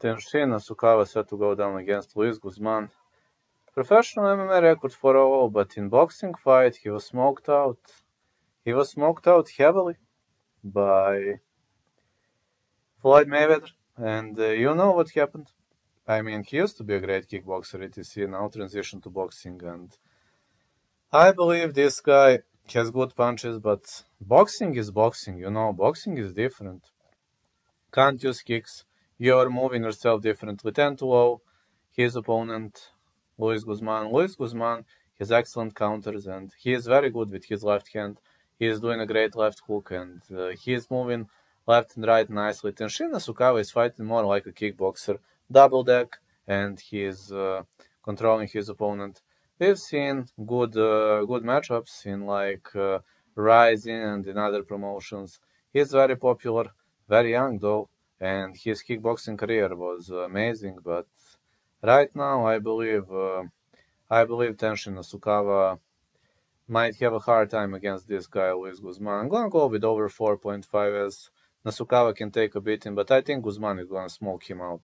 Tenshin Nasukawa set to go down against Luis Guzman. Professional MMA record for all, but in boxing fight he was smoked out. He was smoked out heavily by Floyd Mayweather, and uh, you know what happened. I mean, he used to be a great kickboxer, etc. Now transition to boxing, and I believe this guy has good punches, but boxing is boxing. You know, boxing is different. Can't use kicks you're moving yourself differently. 10 to 0, his opponent, Luis Guzman. Luis Guzman has excellent counters and he is very good with his left hand. He is doing a great left hook and uh, he is moving left and right nicely. Tenshin Nasukawa is fighting more like a kickboxer, double deck, and he is uh, controlling his opponent. We've seen good uh, good matchups in like uh, RIZIN and in other promotions. He's very popular, very young though, and his kickboxing career was amazing. But right now, I believe uh, I believe Tenshin Nasukawa might have a hard time against this guy Luis Guzman. I'm gonna go with over 4.5 as Nasukawa can take a beating, but I think Guzman is gonna smoke him out.